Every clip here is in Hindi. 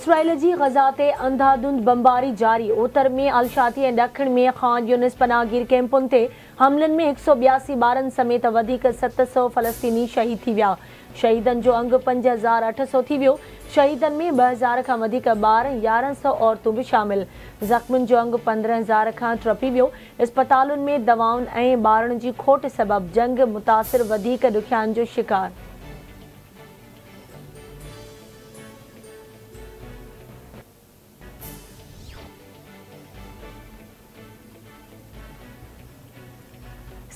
इसराइल जी गज़ा ते अंधाधुंध बमबारी जारी। उत्तर में अलशाती ऐं में ख़ान यूनिस पनाहगीर कैंपुनि ते हमलनि में हिकु सौ ॿियासी ॿारनि समेत सत सौ फ़लस्तीनी शहीद थी विया। जो अंग पंज हज़ार अठ सौ थी वियो। शहीदनि में ॿ हज़ार खां वधीक सौ औरतूं बि शामिल। ज़ख़्मियुनि जो अंग पंद्रहं हज़ार खां टपी वियो। इस्पतालुनि में दवाउनि ऐं जी खोट सबबि। जंग मुतासिर ॾुखियाईनि जो शिकार।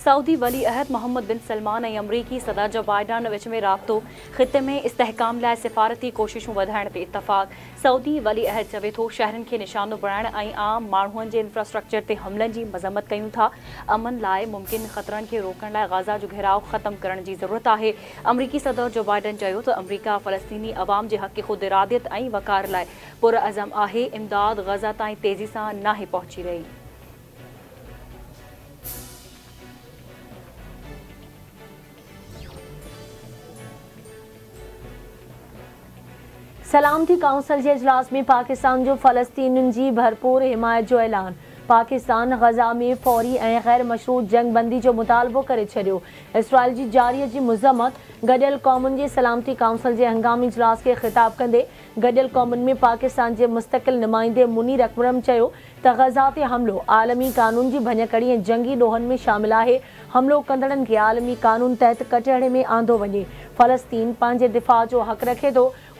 सऊदी वली अहद मोहम्मद बिन सलमान ऐं अमरीकी सदर जो बाइडान विच में राब्तो ख़िते में इस्तेहकाम लाइ सिफ़ारती कोशिशूं वधाइण ते इतफ़ाक़ सऊदी वली अहद चवे थो, शहरनि खे निशानो बणाइण आम माण्हुनि जे इंफ्रास्ट्रक्चर ते हमलनि जी मज़म्मत कयूं था। अमन लाइ मुमकिन ख़तरनि खे रोकण लाइ गाज़ा जो घेराव ख़तमु करण जी ज़रूरत आहे। अमरीकी सदर जो बाइडन चयो त अमरीका, फ़लस्तीनी अवाम जे हक़ ख़ुदि इरादियत ऐं वकार लाइ पुरअज़म आहे। इमदाद गज़ा तेज़ी सां नाहे पहुची रही। सलामती काउंसिल जे इजलास में पाकिस्तान जो फ़लस्तीनियुनि जी भरपूर हिमायत जो ऐलान। पाकिस्तान, गज़ा में फौरी ऐं ग़ैर मशरूत जंग बंदी जो मुतालबो करे छॾियो। इसराइल जी जारीअ जी मुज़म्मत, गॾियल क़ौमुनि जे सलामती काउंसिल जे हंगामी इजलास खे ख़िताब कंदे, गॾियल क़ौमुनि में पाकिस्तान जे मुस्तक़िल नुमाइंदे मुनीर अकबरम चयो त गज़ा ते हमिलो आलमी कानून जी भञकड़ी जंगी ॾोहनि में शामिल आहे। हमिलो कंदड़नि खे आलमी कानून तहत कटहरे में आंदो वञे। फ़लस्तीन पंहिंजे दिफ़ा जो हक़ रखे थो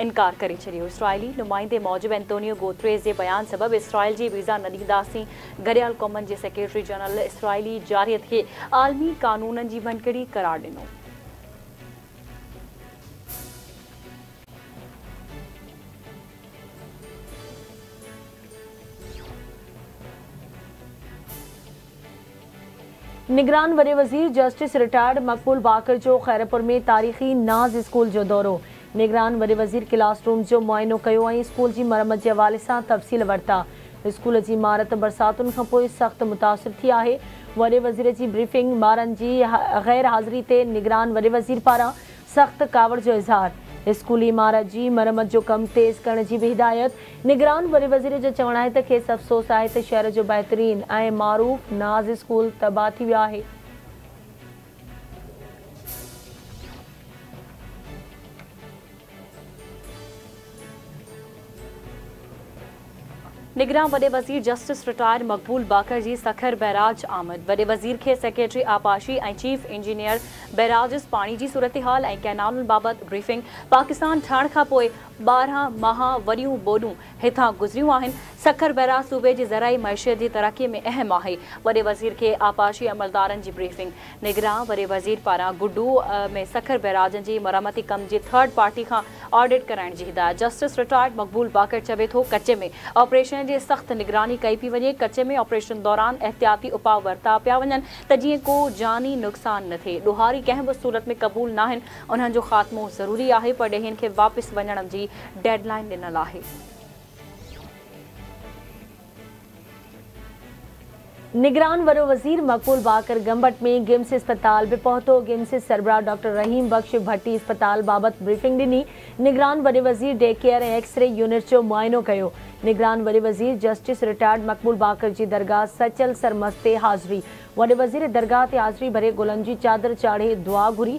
इनकार करे छॾियो इसराइली नुमाइंदे मौजूब एंटोनियो गोत्रेस जे बयान सबबि इसराइल जी वीज़ा न ॾींदासीं गॾियल क़ौमनि जे सेक्रेटरी जनरल इसराइली जारियत खे आलमी कानूननि जी भनकड़ी करार ॾिनो। निगरान वॾे वज़ीर जस्टिस रिटायर्ड मक़बूल बाकर जो ख़ैरपुर में तारीख़ी नाज़ स्कूल जो दौरो। निगरान वॾे वज़ीर क्लासरूम जो मुआइनो कयो स्कूल जी मरमत जे हवाले सां तफ़सील वरिता। स्कूल जी इमारत बरसातुनि खां पोइ सख़्तु मुतासिर थी आहे। वॾे वज़ीर जी ब्रीफिंग जी ग़ैर हाज़िरी ते निगरान वॾे वज़ीर पारां सख़्तु कावड़ जो इज़हार। स्कूली इमारत जी मरमत जो कमु तेज़ करण हिदायत। निगरान वॾे वज़ीर जो चवणु आहे त अफ़सोस आहे त शहर जो बहितरीन ऐं मारूफ़ नाज़ स्कूल तबाह आहे। निगरान वे वज़ीर जस्टिस रिटायर मक़बूल बाकर जी सखर बैराज आमद। वे वज़ीर के सेक्रेटरी आपाशी ए चीफ इंजीनियर बैराजिस पानी की सूरत हाल ऐं कैनालुनि बाबति ब्रीफिंग पाकिस्तान ठहण पोइ ॿारहं माह वॾियूं ॿोॾूं हितां गुज़रियूं सखर बैराज सूबे जी ज़राई मैशियत जी तरक़ीअ में अहम आहे। वॾे वज़ीर खे आपाशी अमलदारनि जी ब्रीफिंग निगरान वॾे वज़ीर पारां गुडू में सखर बैराजनि जी मरमती कम जी थर्ड पार्टी खां ऑडिट कराइण जी हिदायत। जस्टिस रिटायर्ड मक़बूल बाकर चवे थो कचे में ऑपरेशन जी सख़्तु निगरानी कई पई वञे। कचे में ऑपरेशन दौरान एहतियाती उपाउ वरिता पिया वञनि, त को जानी नुक़सान न थिए। ॾोहारी कंहिं बि सूरत में क़बूल न आहिनि उन्हनि ख़ात्मो ज़रूरी आहे, पर ॾेहिनि खे वापसि वञण जी डेडलाइन ॾिनल आहे निगरान वॾो वज़ीर मक़बूल बाकर गंबट में गिम्स अस्पताल बि पहुतो गिम्स सरबराह डॉक्टर रहीम बख्श भट्टी अस्पताल बाबति ब्रीफिंग ॾिनी निगरान वॾे वज़ीर डे केयर ऐं एक्स यूनिट जो मुआइनो कयो। निगरान वॾे वज़ीर जस्टिस रिटायर्ड मक़बूल बाकर जी दरगाह सचल सरमस ते हाज़िरी। वॾे वज़ीर दरगाह ते हाज़िरी भरे गुलनि जी चादर चाढ़े दुआ घुरी।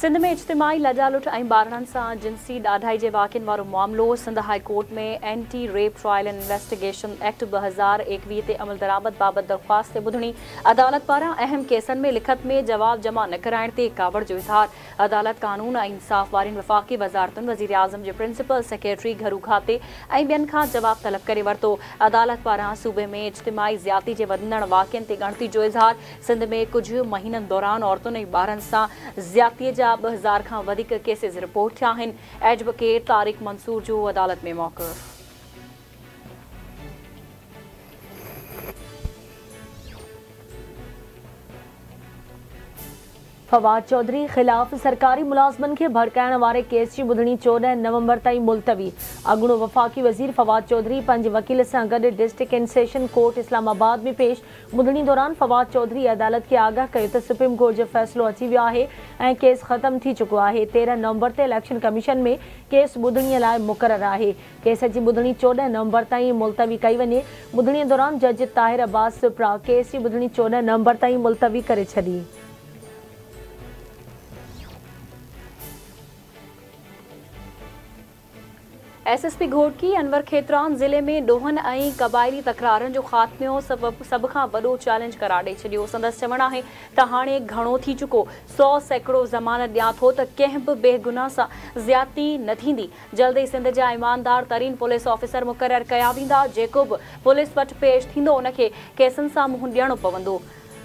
सिंध में इज्तिमाही लजालुट ऐं ॿारनि सां जिन्सी ॾाढाई जे वाक़ियुनि वारो मामिलो सिंध हाई कोर्ट में anti rape trial and investigation act ॿ हज़ार एकवीह ते अमल दरामद बाबति दरख़्वास्त ॿुधणी। अदालत पारां अहम केसनि में लिखत में जवाब जमा न कराइण ते कावड़ जो इज़हार। अदालत कानून ऐं इंसाफ़ वारनि वफ़ाक़ी वज़ारतुनि वज़ीर आज़म जे प्रिंसिपल सेक्रेटरी घरू खाते ऐं ॿियनि खां तलब करे वरितो। अदालत पारां सूबे में इज्तिमाही ज़्याती जे वधंदड़ वाक़ियनि ते ॻणती जो इज़हार। सिंध में कुझु महीननि दौरान औरतुनि ऐं ॿारनि सां ज़्यातीअ जा ॿ हज़ार खां केसिस रिपोर्ट थे एडवोकेट तारिक मंसूर जो अदालत में मौक़िफ़ फवाद चौधरी ख़िलाफ़ सरकारी मुलाज़मनि खे भड़काइण वारे केस जी ॿुधणी चोॾहं नवंबर ताईं मुलतवी। अॻूणो वफ़ाक़ी वज़ीर फवाद चौधरी पंहिंजे वकील सां गॾु डिस्ट्रिक्ट एंड कोर्ट इस्लामाबाद में पेश। ॿुधणी दौरान फवाद चौधरी अदालत खे आगाह त सुप्रीम कोर्ट जो फ़ैसिलो अची वियो ऐं केस ख़तमु थी चुको आहे। तेरहं नवंबर ते इलेक्शन कमीशन में केस ॿुधणीअ लाइ मुक़ररु आहे। केस जी ॿुधणी चोॾहं नवंबर ताईं मुलतवी कई वञे। ॿुधणीअ दौरान जज ताहिर अब्बास सुप्रा केस जी ॿुधणी चोॾहं नवंबर ताईं मुलतवी करे छॾी। एसएसपी घोटकी, अनवर खेतरान ज़िले में ॾोहनि ऐं क़बाइली तकरारनि जो ख़ात्मो सभु सभ खां वॾो चैलेंज करार ॾेई छॾियो। संदसि चवणु आहे त हाणे घणो थी चुको। सौ सैकड़ो ज़मानत ॾियाँ थो त कंहिं बि बेगुनाह सां ज़्याती न जल्द ई सिंध जा ईमानदार तरीन पुलिस ऑफिसर मुक़ररु कया वेंदा। जेको बि पुलिस वटि पेश थींदो उनखे केसनि सां मुंहुं ॾियणो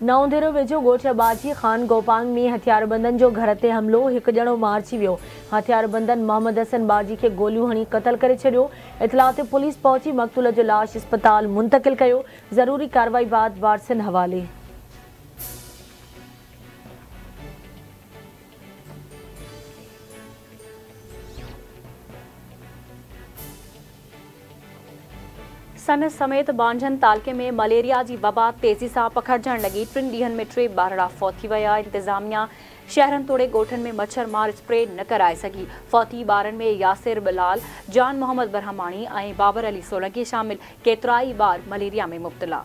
नवंदेरो वेझो ॻोठ बाजी ख़ान गोपांग में हथियारबंदनि जो घर ते हमिलो, हिकु ॼणो मारिजी वियो। हथियारबंदन मोहम्मद हसन बाजी के गोलियूं हणी क़तल करे छॾियो। इतलाह ते पुलिस पहुँची मक़तूल जो लाश अस्पताल मुंतक़िल कयो। ज़रूरी कार्रवाई बाद वारसनि हवाले। सन समेत बांझनि तालके में मलेरिया जी वबा तेज़ी सां पखिड़जण लॻी टिनि ॾींहंनि में टे ॿारड़ा फौत विया। इंतिज़ामिया शहरनि तोड़े ॻोठनि में मच्छर मार स्प्रे न कराए सघी फौती ॿारनि में यासिर बिलाल, जान मोहम्मद बरहमानी ऐं बाबर अली सोलंकी शामिल। केतिरा ई ॿार मलेरिया में मुब्तला।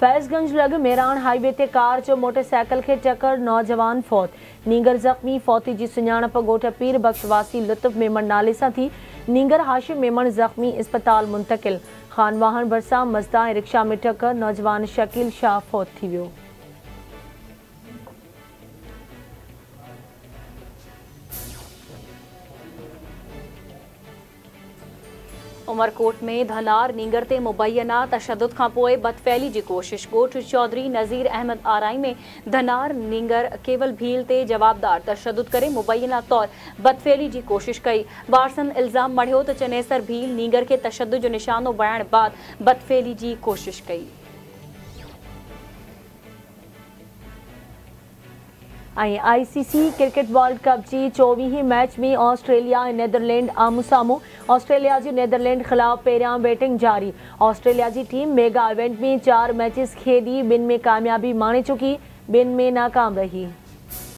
फैज़गंज लॻ मेरान हाईवे कार जो मोटरसाइकिल खे टकर नौजवान फौत। नींगर ज़ख़्मी, फौती की सुञाणप ॻोठ पीर बख़्शवासी लुत्फ़ मेमण नाले से थी। नींगर हाशिम मेमण ज़ख़्मी अस्पताल मुंतक़िल। ख़ान वाहन भरिसां मज़दा रिक्शा में ठक नौजवान शकील शाह फौत थी उमरकोट में धनार नींगर से मुबैना तशद पोइ बदफ़ैली की कोशिश। ॻोठ चौधरी नज़ीर अहमद आराई में धनार नींगर केवल भील ते जवाबदार तशद करे मुबैना तौर बदफ़ैली की कोशिश कई। वारसन इल्ज़ाम मढ़ो तो चनेसर भील नींगर के तशद जो निशानो बणाइण बाद बदफ़ैली की कोशिश कई। ऐं आईसीसी क्रिकेट वर्ल्ड कप की चोवीह मैच में ऑस्ट्रेलिया, नेदरलैंड आम्हूं साम्हूं ऑस्ट्रेलिया जी, नेदरलैंड ख़िलाफ़ पहिरियाँ बैटिंग जारी। ऑस्ट्रेलिया की टीम मेगा इवेंट में चार मैचेस खेॾी ॿिनि में कामयाबी माणे चुकी, बिन में नाकाम रही।